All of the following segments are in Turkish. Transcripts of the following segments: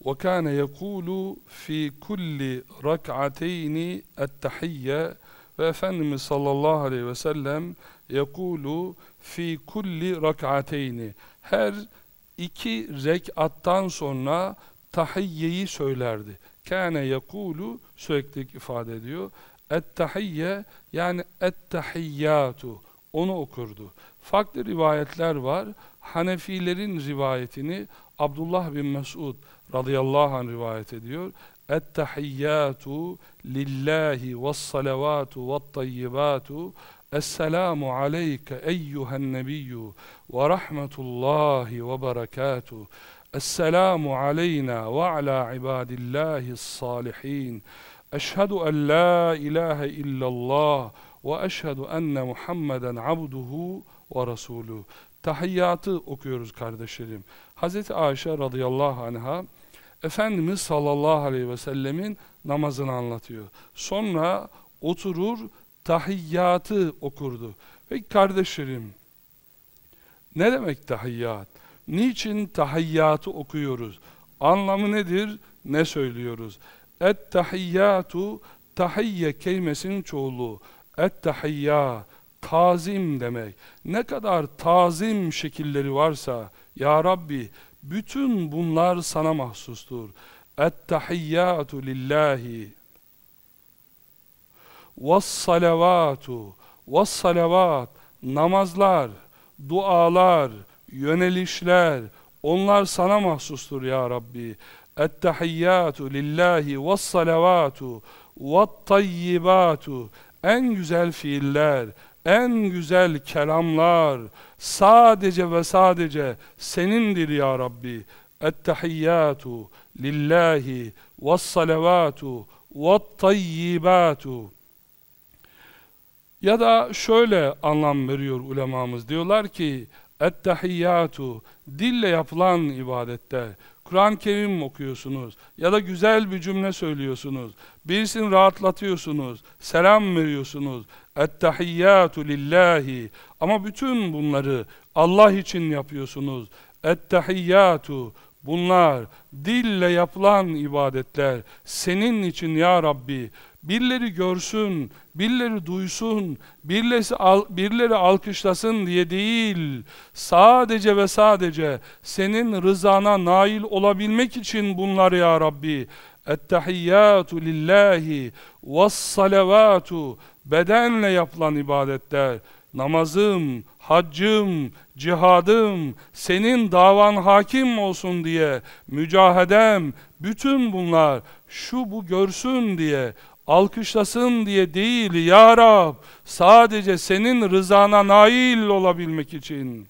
وكان يقول في كل ركعتين التحية ve Efendimiz sallallahu aleyhi ve sellem yekulu fi kulli rak'ateyni her iki rekattan sonra tahiyyeyi söylerdi. Kâne yekulu sürekli ifade ediyor. Et-tahiyye yani et-tahiyyatu onu okurdu. Farklı rivayetler var. Hanefilerin rivayetini Abdullah bin Mesud radıyallahu anh rivayet ediyor. Et-tahiyyatu lillahi ve's-salavatu ve't-tayyibatu Esselamu aleyke eyyühen nebiyyü ve rahmetullahi ve berekatuhu. Esselamu aleyna ve ala ibadillahi salihin. Eşhedü en la ilahe illallah ve eşhedü enne Muhammeden abduhu ve resuluhu. Tahiyyatı okuyoruz kardeşlerim. Hz. Ayşe radıyallahu anha Efendimiz sallallahu aleyhi ve sellemin namazını anlatıyor. Sonra oturur tahiyyatı okurdu. Peki kardeşlerim ne demek tahiyyat? Niçin tahiyyatı okuyoruz? Anlamı nedir? Ne söylüyoruz? Et tahiyyatu tahiyye kelimesinin çoğulu. Et tahiyya tazim demek. Ne kadar tazim şekilleri varsa ya Rabbi bütün bunlar sana mahsustur. Ettehiyyatu lillahi. Vassalavatu. Vassalavat. Namazlar, dualar, yönelişler. Onlar sana mahsustur ya Rabbi. Ettehiyyatu lillahi vassalavatu. Vattayyibatu. En güzel fiiller en güzel kelamlar sadece ve sadece senindir ya Rabbi. Ettehiyyatu lillahi ve salavatu ve tayyibatu ya da şöyle anlam veriyor ulemamız. Diyorlar ki ettehiyyatu dille yapılan ibadette Kur'an-ı Kerim okuyorsunuz ya da güzel bir cümle söylüyorsunuz. Birisini rahatlatıyorsunuz. Selam veriyorsunuz. Ettehiyyatu lillahi. Ama bütün bunları Allah için yapıyorsunuz. Ettehiyyatu bunlar dille yapılan ibadetler senin için ya Rabbi birileri görsün, birileri duysun, birileri, al, birileri alkışlasın diye değil, sadece ve sadece senin rızana nail olabilmek için bunlar ya Rabbi. Lillahi ve salavatu bedenle yapılan ibadetler, namazım, haccım, cihadım, senin davan hakim olsun diye, mücahedem, bütün bunlar şu bu görsün diye alkışlasın diye değil ya Rab sadece senin rızana nail olabilmek için.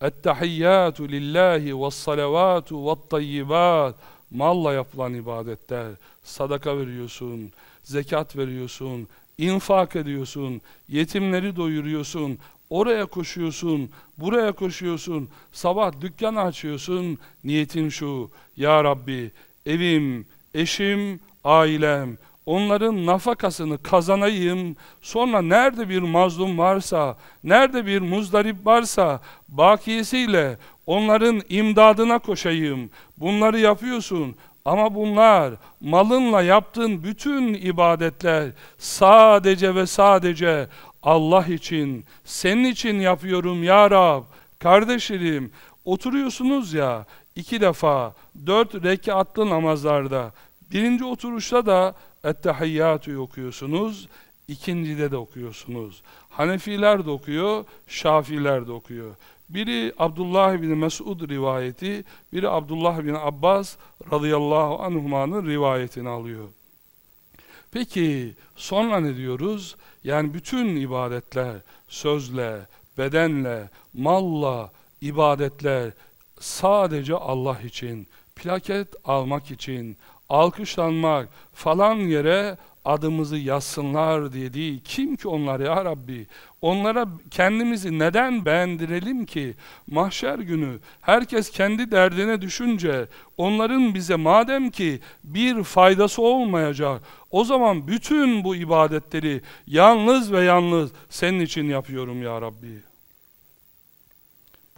Ettehiyyatu lillahi ve salavatu ve tayyibat malla yapılan ibadetler sadaka veriyorsun zekat veriyorsun infak ediyorsun yetimleri doyuruyorsun oraya koşuyorsun buraya koşuyorsun sabah dükkan açıyorsun. Niyetin şu ya Rabbi evim eşim ailem, onların nafakasını kazanayım, sonra nerede bir mazlum varsa, nerede bir muzdarip varsa, bakiyesiyle onların imdadına koşayım. Bunları yapıyorsun. Ama bunlar malınla yaptığın bütün ibadetler sadece ve sadece Allah için, senin için yapıyorum ya Rab. Kardeşlerim, oturuyorsunuz ya iki defa dört rekatlı namazlarda Birinci oturuşta da Ettehiyyatü okuyorsunuz. ikincide de okuyorsunuz. Hanefiler de okuyor, Şafiler de okuyor. Biri Abdullah bin Mesud rivayeti, biri Abdullah bin Abbas radıyallahu anhumanın rivayetini alıyor. Peki sonra ne diyoruz? Yani bütün ibadetler sözle, bedenle, malla ibadetler sadece Allah için, plaket almak için, alkışlanmak falan yere adımızı yazsınlar diye değil. Kim ki onlar ya Rabbi? Onlara kendimizi neden beğendirelim ki? Mahşer günü herkes kendi derdine düşünce onların bize madem ki bir faydası olmayacak o zaman bütün bu ibadetleri yalnız ve yalnız senin için yapıyorum ya Rabbi.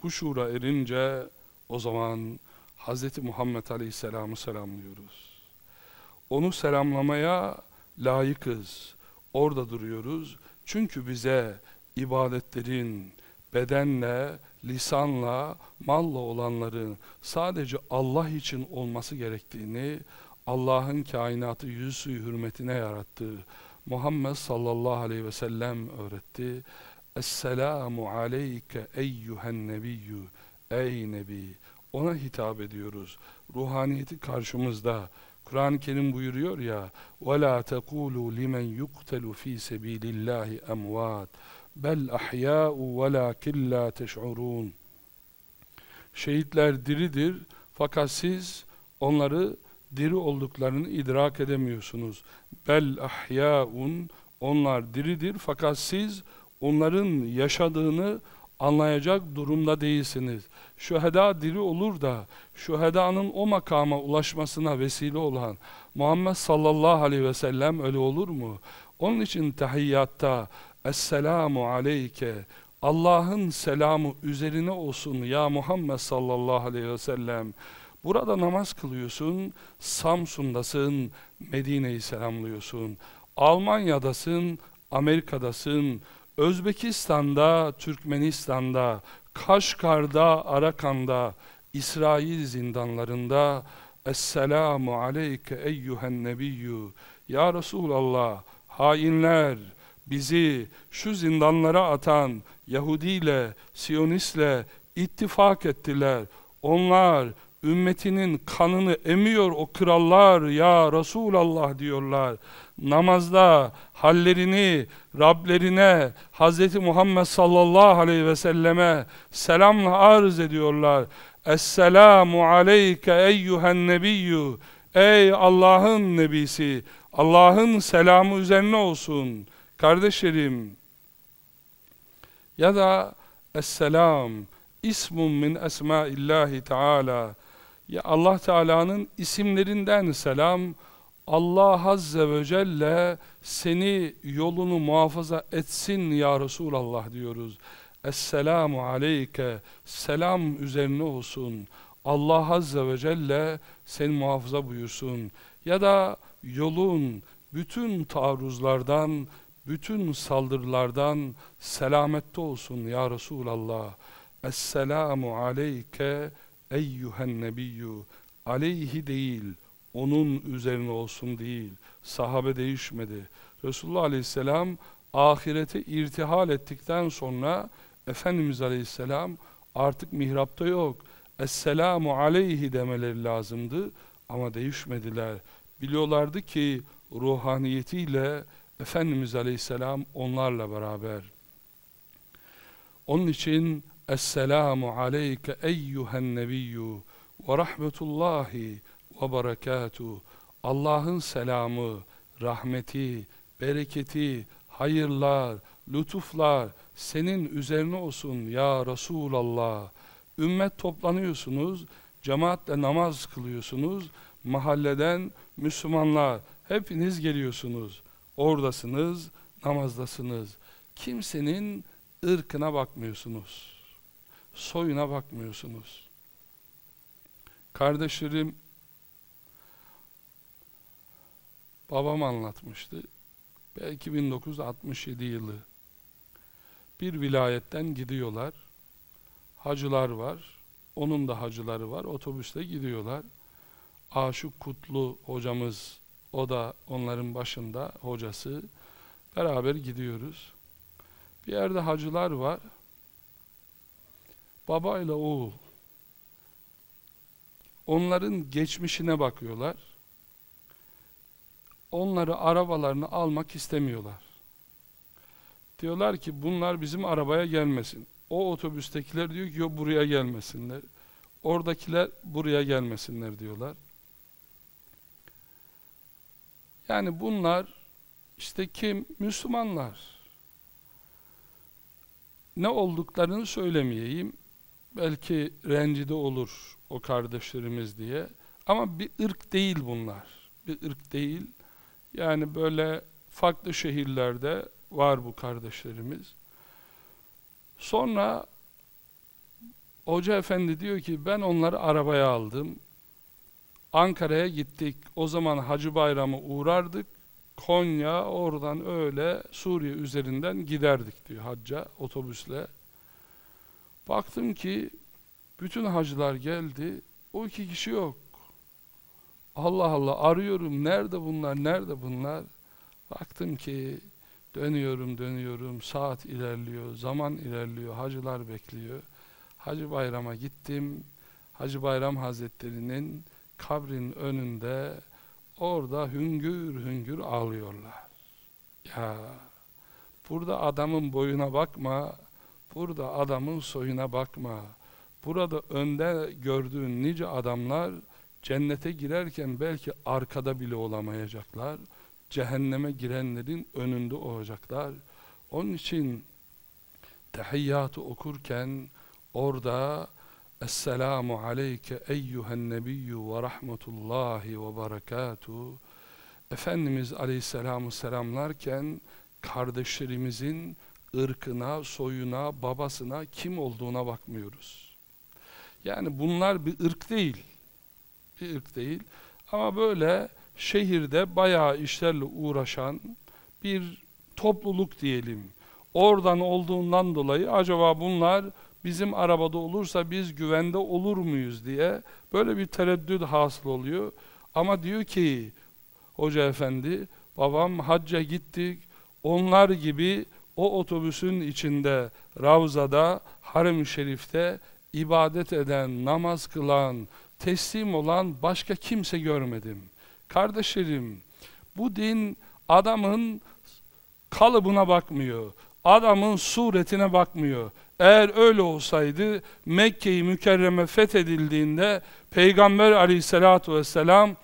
Bu şuura erince o zaman Hz. Muhammed Aleyhisselam'ı selamlıyoruz. Onu selamlamaya layıkız. Orada duruyoruz. Çünkü bize ibadetlerin bedenle, lisanla, malla olanların sadece Allah için olması gerektiğini, Allah'ın kainatı yüzü hürmetine yarattığı Muhammed sallallahu aleyhi ve sellem öğretti. Esselamu aleyke eyyühen nebiyyü Ey Nebi! Ona hitap ediyoruz. Ruhaniyeti karşımızda. Kur'an-ı Kerim buyuruyor ya وَلَا تَقُولُوا لِمَنْ يُقْتَلُ ف۪ي سَب۪يلِ اللّٰهِ اَمْوَاتٍ bel ahya'u velakin la teş'urun. Şehitler diridir fakat siz onları diri olduklarını idrak edemiyorsunuz. Bel ahya'un onlar diridir fakat siz onların yaşadığını anlayacak durumda değilsiniz. Şüheda diri olur da şühedanın o makama ulaşmasına vesile olan Muhammed sallallahu aleyhi ve sellem öyle olur mu? Onun için tahiyyatta Esselamu aleyke Allah'ın selamı üzerine olsun ya Muhammed sallallahu aleyhi ve sellem. Burada namaz kılıyorsun, Samsun'dasın, Medine'yi selamlıyorsun. Almanya'dasın, Amerika'dasın, Özbekistan'da, Türkmenistan'da, Kaşgar'da, Arakan'da, İsrail zindanlarında Esselamu aleyke eyyühen nebiyyü Ya Resulallah, hainler, bizi şu zindanlara atan Yahudiyle, Siyonistle ittifak ettiler. Onlar ümmetinin kanını emiyor o krallar ya Resulallah diyorlar. Namazda hallerini Rablerine Hz. Muhammed sallallahu aleyhi ve selleme selamla arz ediyorlar. Esselamu aleyke eyyühen nebiyyü Ey Allah'ın nebisi Allah'ın selamı üzerine olsun. Kardeşlerim ya da Esselam ismun min esmaillahi teala ya Allah Teala'nın isimlerinden selam Allah Azze ve Celle seni yolunu muhafaza etsin ya Resulallah diyoruz. Esselamu aleyke selam üzerine olsun. Allah Azze ve Celle seni muhafaza buyursun. Ya da yolun bütün taarruzlardan, bütün saldırılardan selamette olsun ya Resulallah. Esselamu aleyke eyyühen nebiyyü. Aleyhi değil, onun üzerine olsun değil. Sahabe değişmedi. Resulullah aleyhisselam ahirete irtihal ettikten sonra Efendimiz aleyhisselam artık mihrapta yok. Esselamu aleyhi demeleri lazımdı ama değişmediler. Biliyorlardı ki ruhaniyetiyle Efendimiz Aleyhisselam onlarla beraber. Onun için Esselamu aleyke eyyühen nebiyyü ve rahmetullahi ve berekatuhu. Allah'ın selamı, rahmeti, bereketi, hayırlar, lütuflar senin üzerine olsun ya Resulallah. Ümmet toplanıyorsunuz, cemaatle namaz kılıyorsunuz, mahalleden Müslümanlar hepiniz geliyorsunuz. Oradasınız, namazdasınız. Kimsenin ırkına bakmıyorsunuz. Soyuna bakmıyorsunuz. Kardeşlerim babam anlatmıştı. Belki 1967 yılı. Bir vilayetten gidiyorlar. Hacılar var. Onun da hacıları var. Otobüste gidiyorlar. Aşık Kutlu hocamız o da onların başında hocası. Beraber gidiyoruz. Bir yerde hacılar var. Baba ile oğul. Onların geçmişine bakıyorlar. Onları arabalarını almak istemiyorlar. Diyorlar ki bunlar bizim arabaya gelmesin. O otobüstekiler diyor ki yok buraya gelmesinler. Oradakiler buraya gelmesinler diyorlar. Yani bunlar işte kim? Müslümanlar. Ne olduklarını söylemeyeyim. Belki rencide olur o kardeşlerimiz diye. Ama bir ırk değil bunlar. Bir ırk değil. Yani böyle farklı şehirlerde var bu kardeşlerimiz. Sonra Hoca efendi diyor ki ben onları arabaya aldım. Ankara'ya gittik. O zaman Hacı Bayramı uğrardık. Konya oradan öyle Suriye üzerinden giderdik diyor hacca otobüsle. Baktım ki bütün hacılar geldi. O iki kişi yok. Allah Allah arıyorum. Nerede bunlar? Nerede bunlar? Baktım ki dönüyorum dönüyorum. Saat ilerliyor. Zaman ilerliyor. Hacılar bekliyor. Hacı Bayram'a gittim. Hacı Bayram Hazretleri'nin kabrin önünde orada hüngür hüngür ağlıyorlar. Ya burada adamın boyuna bakma, burada adamın soyuna bakma. Burada önde gördüğün nice adamlar cennete girerken belki arkada bile olamayacaklar. Cehenneme girenlerin önünde olacaklar. Onun için tehiyyatı okurken orada Esselamu aleyke eyyühen nebiyyü ve rahmetullahi ve berekatuhu Efendimiz aleyhisselamı selamlarken kardeşlerimizin ırkına, soyuna, babasına kim olduğuna bakmıyoruz. Yani bunlar bir ırk değil. Bir ırk değil. Ama böyle şehirde bayağı işlerle uğraşan bir topluluk diyelim. Oradan olduğundan dolayı acaba bunlar bizim arabada olursa biz güvende olur muyuz diye böyle bir tereddüt hasıl oluyor. Ama diyor ki hoca efendi babam hacca gittik onlar gibi o otobüsün içinde Ravza'da Harem-i Şerif'te ibadet eden, namaz kılan, teslim olan başka kimse görmedim. Kardeşlerim bu din adamın kalıbına bakmıyor. Adamın suretine bakmıyor. Eğer öyle olsaydı Mekke'yi mükerreme fethedildiğinde Peygamber aleyhissalatu vesselam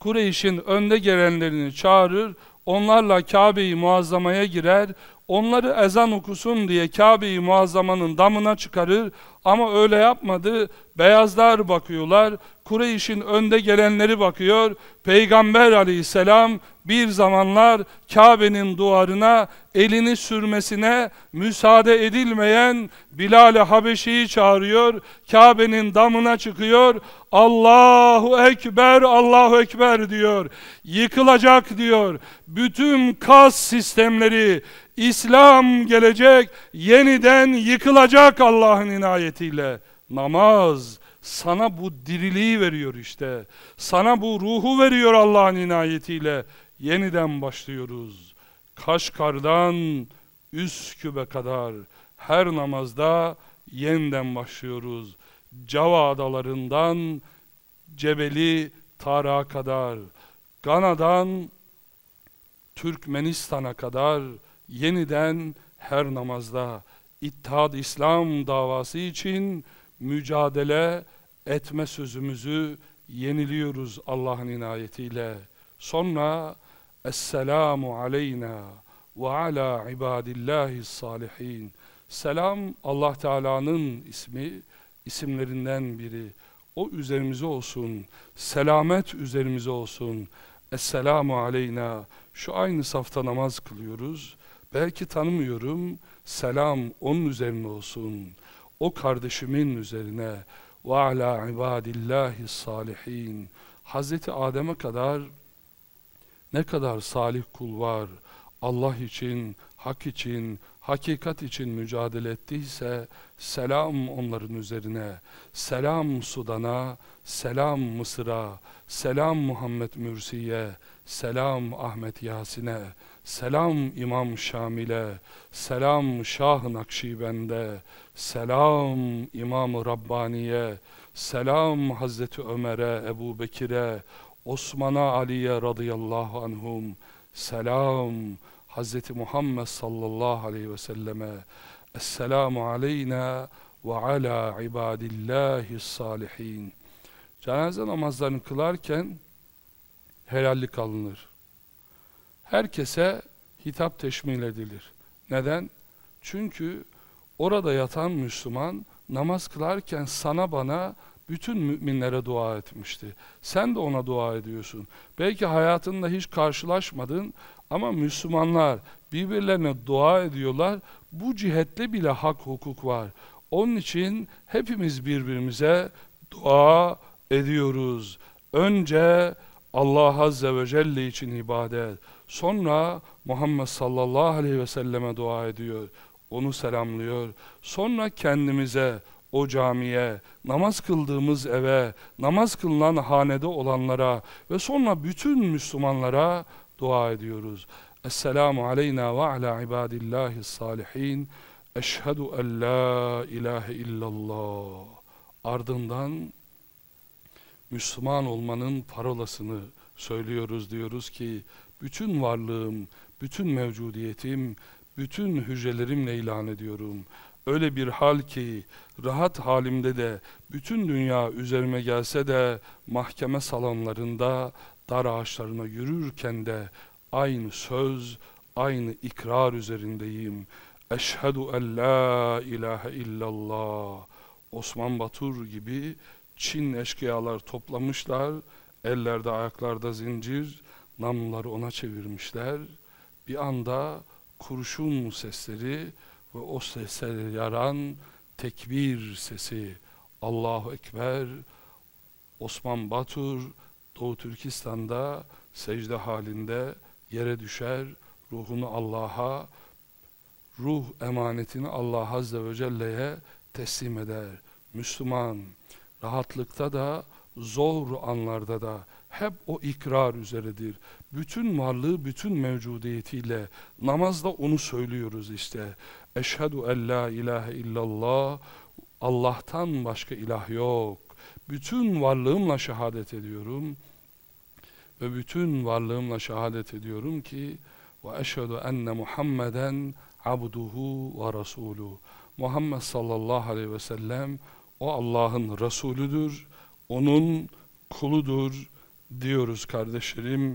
Kureyş'in önde gelenlerini çağırır, onlarla Kabe'yi muazzamaya girer, onları ezan okusun diye Kabe'yi muazzamanın damına çıkarır ama öyle yapmadı. Beyazlar bakıyorlar, Kureyş'in önde gelenleri bakıyor. Peygamber aleyhisselam bir zamanlar Kabe'nin duvarına elini sürmesine müsaade edilmeyen Bilal-i Habeşi'yi çağırıyor. Kabe'nin damına çıkıyor. Allahu Ekber, Allahu Ekber diyor. Yıkılacak diyor. Bütün kas sistemleri, İslam gelecek, yeniden yıkılacak Allah'ın inayetiyle. Namaz sana bu diriliği veriyor işte. Sana bu ruhu veriyor Allah'ın inayetiyle. Yeniden başlıyoruz. Kaşkar'dan Üsküp'e kadar her namazda yeniden başlıyoruz. Cava adalarından Cebeli Tar'a kadar, Gana'dan Türkmenistan'a kadar yeniden her namazda İttihad İslam davası için mücadele etme sözümüzü yeniliyoruz Allah'ın inayetiyle. Sonra Esselamu aleyna ve ala ibadillahi salihin. Selam Allah Teala'nın ismi, isimlerinden biri. O üzerimize olsun. Selamet üzerimize olsun. Esselamu aleyna. Şu aynı safta namaz kılıyoruz. Belki tanımıyorum. Selam onun üzerine olsun. O kardeşimin üzerine. Ve ala ibadillahi salihin. Hazreti Adem'e kadar ne kadar salih kul var. Allah için, hak için, hakikat için mücadele ettiyse selam onların üzerine, selam Sudan'a, selam Mısır'a, selam Muhammed Mürsi'ye, selam Ahmet Yasin'e, selam İmam Şamil'e, selam Şah Nakşibend'e, selam İmam Rabbani'ye, selam Hazreti Ömer'e, Ebu Bekir'e, Osman'a, Ali'ye radıyallahu anhum, selam Hz. Muhammed sallallahu aleyhi ve selleme Esselamu aleyna ve ala ibadillahi salihin Cenaze namazlarını kılarken helallik alınır. Herkese hitap teşmil edilir. Neden? Çünkü orada yatan Müslüman namaz kılarken sana bana bütün müminlere dua etmişti. Sen de ona dua ediyorsun. Belki hayatında hiç karşılaşmadın ama Müslümanlar birbirlerine dua ediyorlar. Bu cihetle bile hak hukuk var. Onun için hepimiz birbirimize dua ediyoruz. Önce Allah Azze ve Celle için ibadet, sonra Muhammed sallallahu aleyhi ve selleme dua ediyor, onu selamlıyor. Sonra kendimize, o camiye, namaz kıldığımız eve, namaz kılınan hanede olanlara ve sonra bütün Müslümanlara dua ediyoruz. Esselamu aleyna ve ala ibadillahi salihin. Eşhedü en la ilahe illallah. Ardından Müslüman olmanın parolasını söylüyoruz diyoruz ki bütün varlığım, bütün mevcudiyetim, bütün hücrelerimle ilan ediyorum. Öyle bir hal ki rahat halimde de bütün dünya üzerime gelse de mahkeme salonlarında dar ağaçlarına yürürken de aynı söz, aynı ikrar üzerindeyim. Eşhedü en la ilahe illallah. Osman Batur gibi Çin eşkıyalar toplamışlar, ellerde ayaklarda zincir, namluları ona çevirmişler. Bir anda kurşun sesleri ve o sesleri yaran tekbir sesi Allahu Ekber Osman Batur Doğu Türkistan'da secde halinde yere düşer ruhunu Allah'a ruh emanetini Allah Azze ve Celle'ye teslim eder. Müslüman rahatlıkta da zor anlarda da hep o ikrar üzeredir. Bütün varlığı, bütün mevcudiyetiyle namazda onu söylüyoruz işte. Eşhedü en la ilahe illallah Allah'tan başka ilah yok. Bütün varlığımla şehadet ediyorum ve bütün varlığımla şehadet ediyorum ki ve eşhedü enne Muhammeden abduhu ve rasuluhu. Muhammed sallallahu aleyhi ve sellem o Allah'ın Resulüdür, onun kuludur diyoruz kardeşlerim.